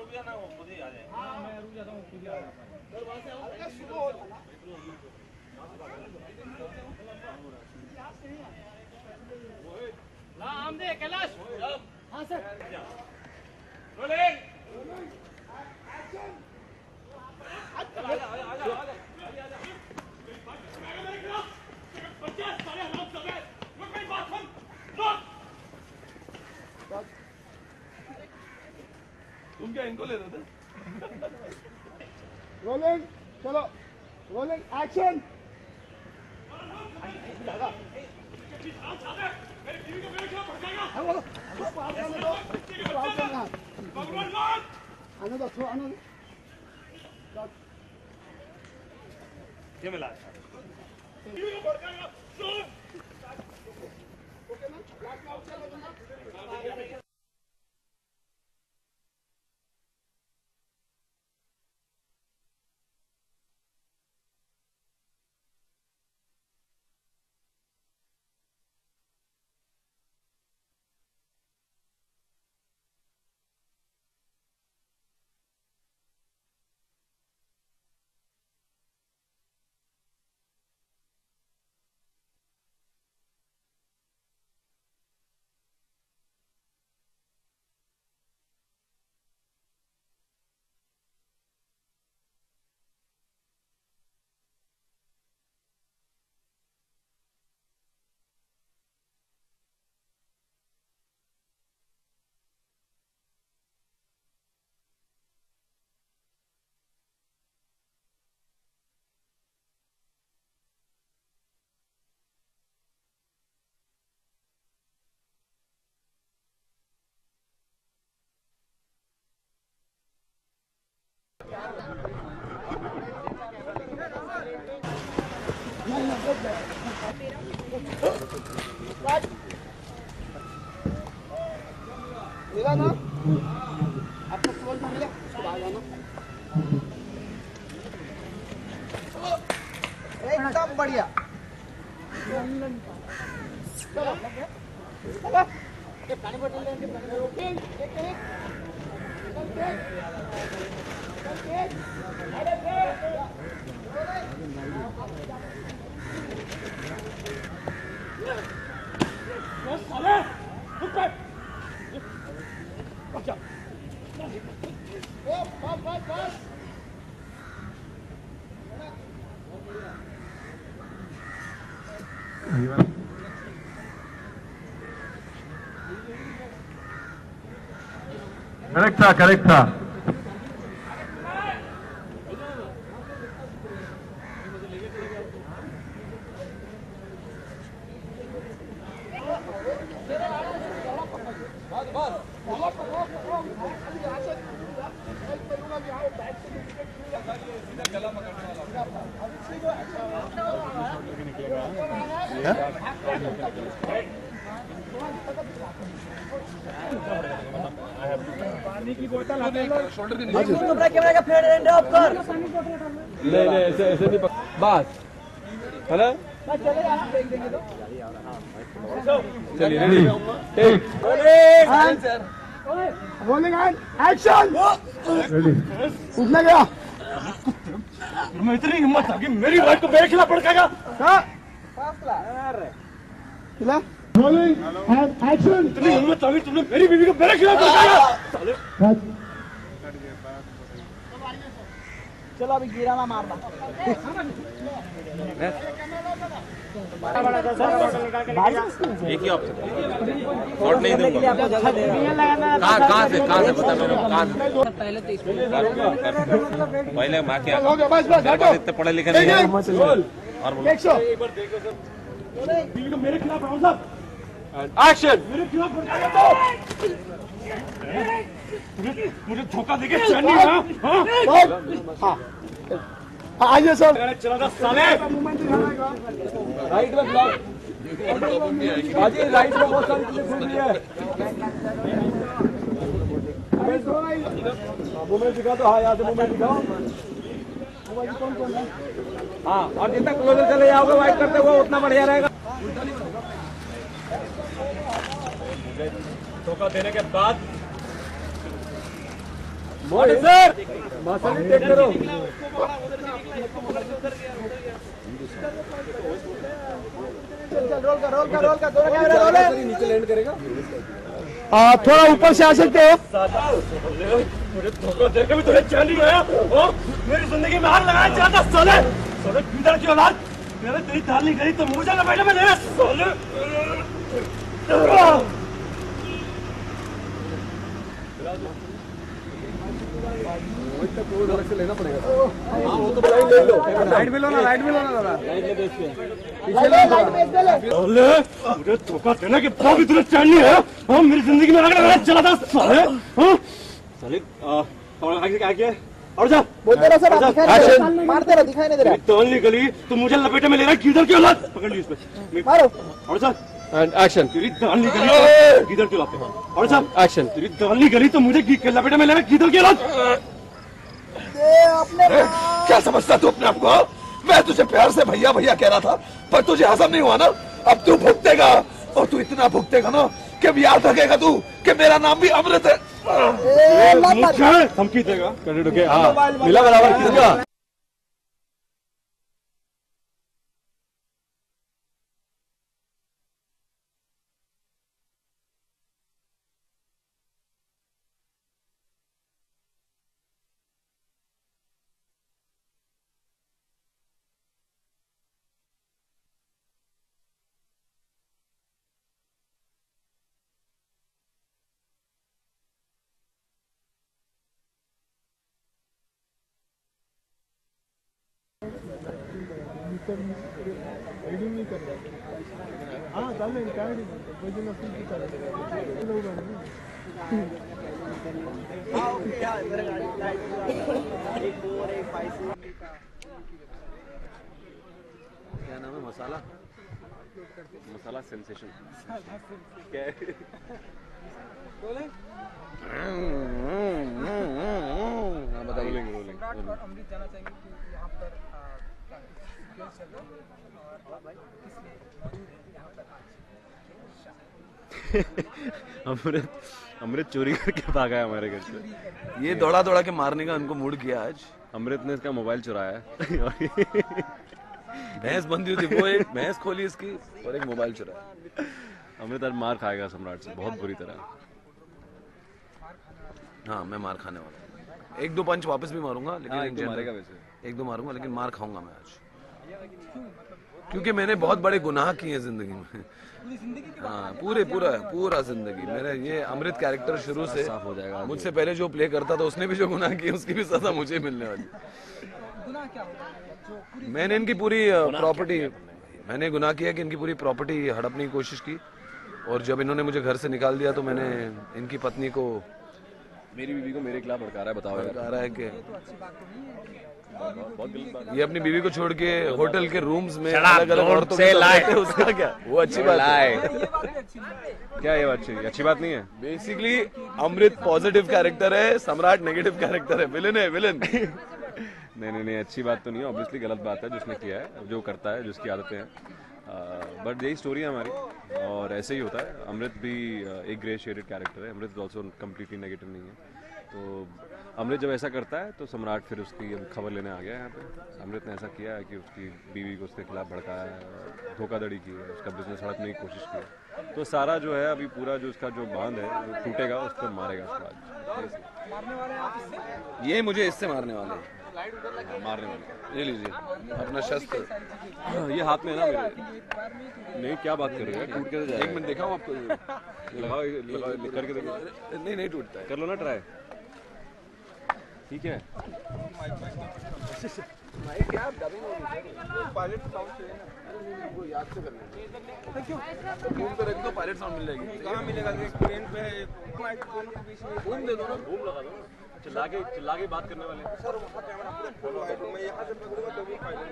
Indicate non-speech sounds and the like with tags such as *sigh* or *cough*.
रुक जाना वो खुद ही आ जाएगा हाँ मैं रुक जाता हूँ खुद ही आ जाता हूँ। ला आम दे कैलाश हाँ सर रोलिंग तुम क्या इनको ले रहे थे रोलिंग चलो रोलिंग एक्शन आने दो थोड़ा आने दो ये मिला मिला ना आपको में मिला उसको आ जाना एकदम बढ़िया चलो चलो ये पानी बोतल लेंगे पानी बोतल एक मिनट बस बस बस करेक्ट था करेक्ट था शोल्डर के नीचे कैमरा का फेड एंड ऑफ़ कर नहीं नहीं ऐसे ऐसे नहीं बस है तो चलिए रेडी टेक एंड एक्शन उठने गया मैं इतनी हिम्मत था कि मेरी वाइफ को मेरे खिलाफ भड़काएगा इतनी हिम्मत आ गई तुमने मेरी बीवी को मेरे खिलाफ भड़काएगा चलो अभी गिरा ना मारना। एक ही ऑप्शन शॉट नहीं दूँगा। कहाँ कहाँ से कहाँ से बता मेरे कहाँ से? पहले तो पहले माँ के हो गया। बस बस इतने पढ़े लिखे नहीं है। और बोलो। मेरे खिलाफ राहुल साहब एक्शन मेरे खिलाफ मुझे मुझे धोखा देके चैन नहीं रहा हाँ? हाँ। हाँ, आइए सर। चला था साले। राइट में ब्लॉक बाजी राइट में बहुत सारी चीज़ें रही है। मूवमेंट दिखा दो हाँ यहाँ से मूवमेंट दिखाओ। हाँ और जितना क्लोजर चले जाओगे वाइट करते हुए उतना बढ़िया रहेगा। धोखा देने के बाद सर मसाले टेक करो रोल कर रोल कर रोल कर दोनों कैमरा रोल है नीचे लैंड करेगा थोड़ा ऊपर से आ सकते हो मेरी ज़िंदगी में हाथ लगाया चाहता साले साले की औलाद मेरे तेरी नहीं गई तो मुझे ना बैठे में देने के भी तुझे चैन है। हाँ मेरी ज़िंदगी में लगाया चला था साले साले और आगे और जा बोलते रहो सर दिखाई नहीं दे रहा नहीं गली तो मुझे लपेटे में ले रहा किधर की औलाद पकड़ ली इसमें मारो और जा एंड एक्शन तेरी दाल गली किधर की औलाद और जा एक्शन तेरी दाल गली तो मुझे लपेटे में ले रहा किधर की औलाद क्या समझता तू अपने आप को हाँ? मैं तुझे प्यार से भैया भैया कह रहा था पर तुझे हजम नहीं हुआ ना? अब तू भुगतेगा और तू इतना भुगतेगा ना कि भी याद रखेगा तू कि मेरा नाम भी अमृत है। ए, ला मार। मुझे धमकी देगा कंटिन्यू ओके हाँ मिला बराबर किसका क्या नाम है? मसाला? मसाला सेंसेशन क्या है? हाँ, अमृत जाना चाहेंगे कि यहाँ पर *laughs* अमृत अमृत चोरी करके भागा है हमारे घर से। ये दौड़ा दौड़ा के मारने का उनको मूड किया आज। अमृत ने इसका मोबाइल चुराया है। *laughs* भैंस बंदी थी वो एक भैंस खोली इसकी और एक मोबाइल चुराया। अमृत आज मार खाएगा सम्राट से बहुत बुरी तरह। हाँ मैं मार खाने वाला हूँ। एक दो पंच वापस भी मारूँगा लेकिन हाँ, एक दो मारेगा वैसे। एक दो मारूँगा लेकिन मार खाऊँगा मैं आज। क्योंकि मैंने बहुत बड़े गुनाह किए हैं ज़िंदगी में। हाँ पूरे पूरा पूरा ज़िंदगी। मेरा ये अमृत कैरेक्टर शुरू से साफ़ हो जाएगा मुझसे पहले जो प्ले करता था उसने भी जो गुनाह किए उसकी भी सजा मुझे मिलने वाली। मैंने इनकी पूरी प्रॉपर्टी मैंने गुनाह किया कि इनकी पूरी प्रॉपर्टी हड़पने की कोशिश की। और जब इन्होंने मुझे घर से निकाल दिया तो मैंने इनकी पत्नी को मेरी बीवी को मेरे खिलाफ भड़का रहा है बताओ कहा रहा है कि गलत बात ये अपनी बीवी को छोड़ के होटल के रूम्स में अलग अलग औरतों के रहते हैं, उसका क्या? वो अच्छी बात है। क्या ये बात अच्छी अच्छी बात नहीं है? बेसिकली अमृत पॉजिटिव कैरेक्टर है सम्राट नेगेटिव कैरेक्टर है। विलन है विलन नहीं नहीं नहीं अच्छी बात तो नहीं है। ऑब्वियसली गलत बात है जिसने किया है जो करता है जिसकी आदतें हैं। बट यही स्टोरी है हमारी। और ऐसे ही होता है। अमृत भी एक ग्रे शेडेड कैरेक्टर है। अमृत ऑल्सो कम्प्लीटली नेगेटिव नहीं है। तो अमृत जब ऐसा करता है तो सम्राट फिर उसकी खबर लेने आ गया है यहाँ पे। अमृत ने ऐसा किया है कि उसकी बीवी को उसके खिलाफ भड़काया है धोखाधड़ी की है उसका बिज़नेस हड़पने की कोशिश की है। तो सारा जो है अभी पूरा जो उसका जो बाँध है वो टूटेगा उसको मारेगा उसके बाद। ये मुझे इससे मारने वाले हैं। मारने वाले ये लीजिए अपना शस्त्र। ये हाथ में है ना मेरे? नहीं क्या बात कर रहे हो? यार टूट कैसे एक जाएगा मिनट दिखाऊँ आपको। लगाओ लगाओ करके देखो। नहीं नहीं टूटता है। कर लो ना ट्राई। ठीक है। पायलट साउंड चाहिए ना। वो याद से घूम पे रख दो पायलट साउंड मिल जाएगी। कहाँ मिलेगा? एक्सपीरियंस पे घूम दे दो ना घूम लगा दो चिल्ला के चिल्ला के बात करने वाले। मैं यहाँ से पकड़ूँगा तो भी फ़ायदा